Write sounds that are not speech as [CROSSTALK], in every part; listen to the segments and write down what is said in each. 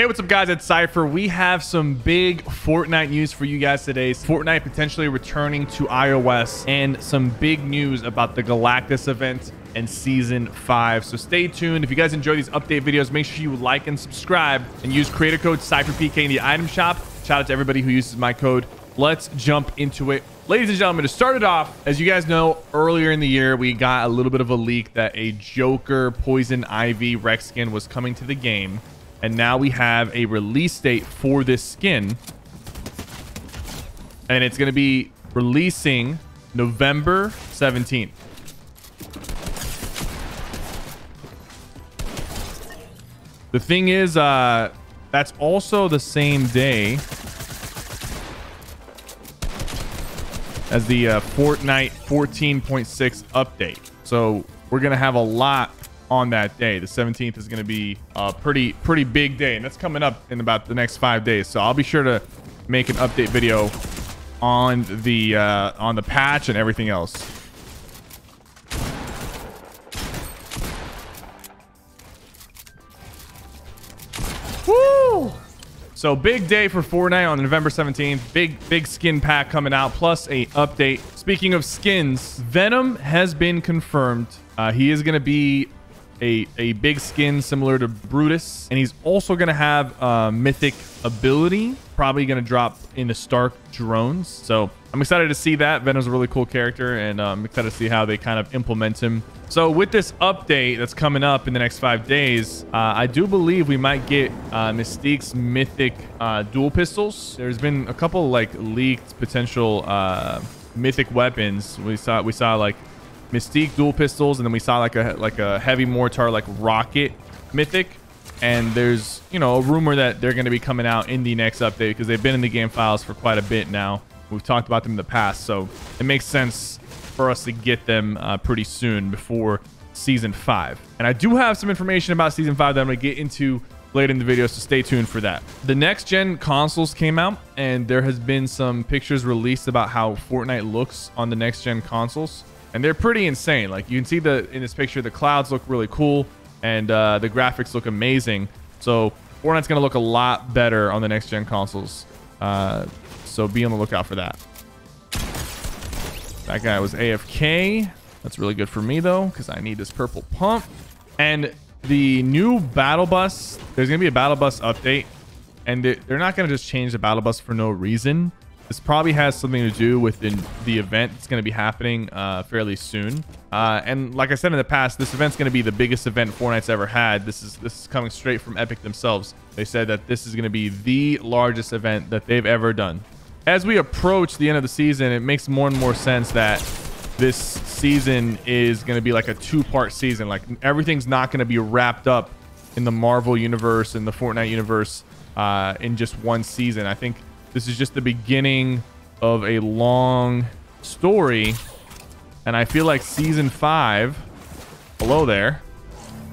Hey, what's up, guys? It's Sypher. We have some big Fortnite news for you guys today. Fortnite potentially returning to iOS and some big news about the Galactus event and Season 5. So stay tuned. If you guys enjoy these update videos, make sure you like and subscribe and use creator code SypherPK in the item shop. Shout out to everybody who uses my code. Let's jump into it. Ladies and gentlemen, to start it off, as you guys know, earlier in the year, we got a little bit of a leak that a Joker Poison Ivy Rex skin was coming to the game. And now we have a release date for this skin. And it's going to be releasing November 17th. The thing is, uh, that's also the same day as the uh, Fortnite 14.6 update. So we're going to have a lot on that day. The 17th is going to be a pretty, pretty big day. And that's coming up in about the next five days. So I'll be sure to make an update video on the, uh, on the patch and everything else. Woo! So big day for Fortnite on November 17th. Big, big skin pack coming out, plus a update. Speaking of skins, Venom has been confirmed. Uh, he is going to be a, a big skin similar to Brutus. And he's also going to have a mythic ability, probably going to drop in the Stark drones. So I'm excited to see that. Venom's a really cool character, and uh, I'm excited to see how they kind of implement him. So with this update that's coming up in the next five days, uh, I do believe we might get uh, Mystique's mythic uh, dual pistols. There's been a couple like leaked potential uh, mythic weapons. We saw we saw like Mystique dual pistols, and then we saw like a like a heavy mortar like rocket mythic. And there's you know a rumor that they're going to be coming out in the next update because they've been in the game files for quite a bit now. We've talked about them in the past, so it makes sense for us to get them uh, pretty soon before season five. And I do have some information about season five that I'm going to get into later in the video, so stay tuned for that. The next gen consoles came out, and there has been some pictures released about how Fortnite looks on the next gen consoles and they're pretty insane. Like you can see the in this picture, the clouds look really cool, and uh, the graphics look amazing. So Fortnite's gonna look a lot better on the next gen consoles. Uh, so be on the lookout for that. That guy was AFK. That's really good for me though, because I need this purple pump. And the new battle bus, there's gonna be a battle bus update, and they're not gonna just change the battle bus for no reason. This probably has something to do with the, event that's going to be happening uh, fairly soon. Uh, and like I said in the past, this event's going to be the biggest event Fortnite's ever had. This is this is coming straight from Epic themselves. They said that this is going to be the largest event that they've ever done. As we approach the end of the season, it makes more and more sense that this season is going to be like a two-part season. Like everything's not going to be wrapped up in the Marvel universe and the Fortnite universe uh, in just one season. I think this is just the beginning of a long story. And I feel like season five, hello there.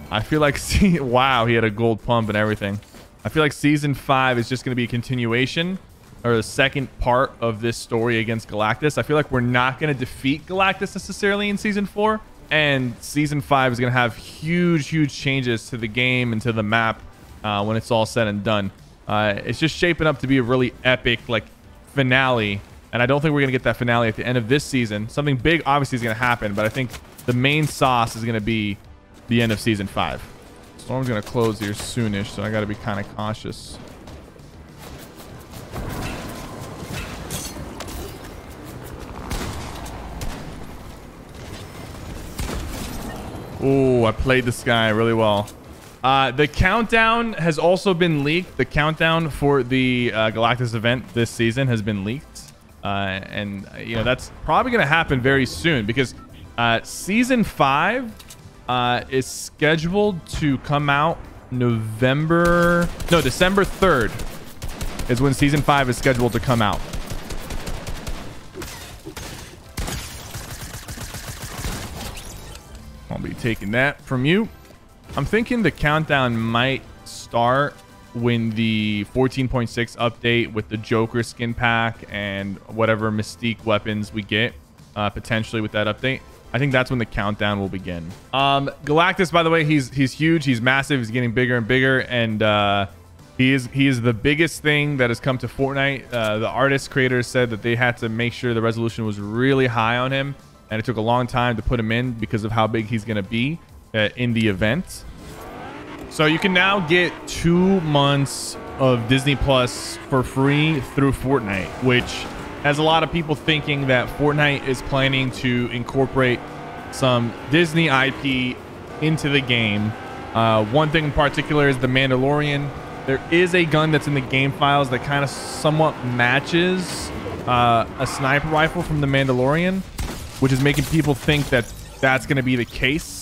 I feel like, [LAUGHS] see, wow, he had a gold pump and everything. I feel like season five is just going to be a continuation or the second part of this story against Galactus. I feel like we're not going to defeat Galactus necessarily in season four. And season five is going to have huge, huge changes to the game and to the map uh, when it's all said and done. Uh, it's just shaping up to be a really epic like finale. And I don't think we're going to get that finale at the end of this season. Something big obviously is going to happen, but I think the main sauce is going to be the end of season five. Storm's going to close here soonish, so I got to be kind of cautious. Ooh, I played this guy really well. Uh, the countdown has also been leaked. The countdown for the uh, Galactus event this season has been leaked. Uh, and, you know, that's probably going to happen very soon because uh, season five uh, is scheduled to come out November... No, December 3rd is when season five is scheduled to come out. I'll be taking that from you. I'm thinking the countdown might start when the 14.6 update with the Joker skin pack and whatever Mystique weapons we get uh, potentially with that update. I think that's when the countdown will begin. Um, Galactus, by the way, he's he's huge. He's massive. He's getting bigger and bigger. And uh, He is he is the biggest thing that has come to Fortnite. Uh, the artist creators said that they had to make sure the resolution was really high on him, and it took a long time to put him in because of how big he's going to be uh, in the event. So you can now get two months of Disney Plus for free through Fortnite, which has a lot of people thinking that Fortnite is planning to incorporate some Disney IP into the game. Uh, one thing in particular is the Mandalorian. There is a gun that's in the game files that kind of somewhat matches uh, a sniper rifle from the Mandalorian, which is making people think that that's going to be the case,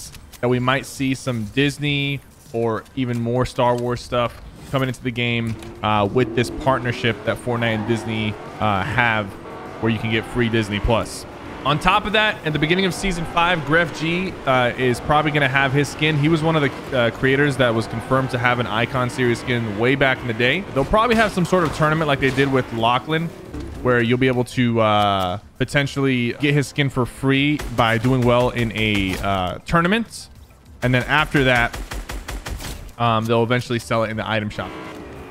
that we might see some Disney or even more Star Wars stuff coming into the game uh, with this partnership that Fortnite and Disney uh, have where you can get free Disney Plus. On top of that, at the beginning of season five, Grefg uh, is probably going to have his skin. He was one of the uh, creators that was confirmed to have an Icon Series skin way back in the day. They'll probably have some sort of tournament like they did with Lachlan, where you'll be able to uh, potentially get his skin for free by doing well in a uh, tournament. And then after that, um, they'll eventually sell it in the item shop.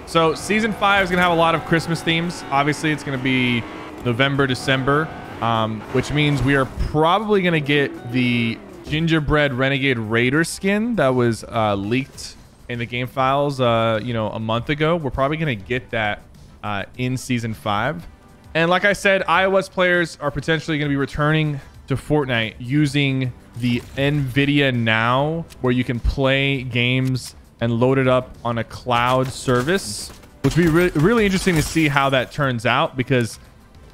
So season five is going to have a lot of Christmas themes. Obviously, it's going to be November, December um, which means we are probably going to get the gingerbread renegade raider skin that was uh, leaked in the game files uh, you know a month ago we're probably going to get that uh, in season five and like i said ios players are potentially going to be returning to fortnite using the nvidia now where you can play games and load it up on a cloud service which would be re really interesting to see how that turns out because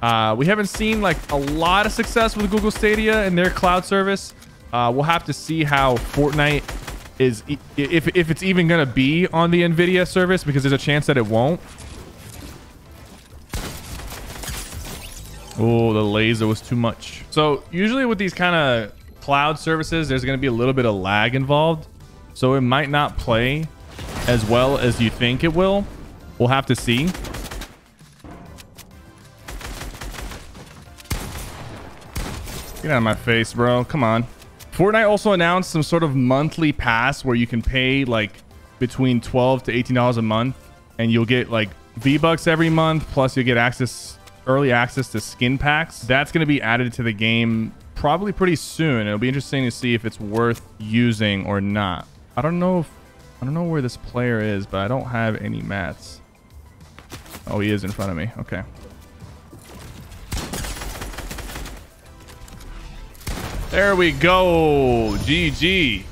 uh, we haven't seen like a lot of success with Google Stadia and their cloud service. Uh, we'll have to see how Fortnite is, if, if it's even going to be on the NVIDIA service, because there's a chance that it won't. Oh, the laser was too much. So usually with these kind of cloud services, there's going to be a little bit of lag involved. So it might not play as well as you think it will. We'll have to see. Get out of my face, bro. Come on. Fortnite also announced some sort of monthly pass where you can pay like between 12 to 18 dollars a month and you'll get like V-Bucks every month plus you'll get access early access to skin packs. That's going to be added to the game probably pretty soon. It'll be interesting to see if it's worth using or not. I don't know if I don't know where this player is, but I don't have any mats. Oh, he is in front of me. Okay. There we go. GG.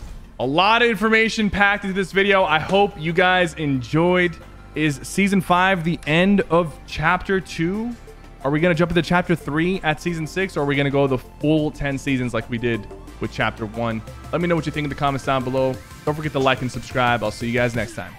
A lot of information packed into this video. I hope you guys enjoyed. Is season five the end of chapter two? Are we going to jump into chapter three at season six? Or are we going to go the full 10 seasons like we did with chapter one? Let me know what you think in the comments down below. Don't forget to like and subscribe. I'll see you guys next time.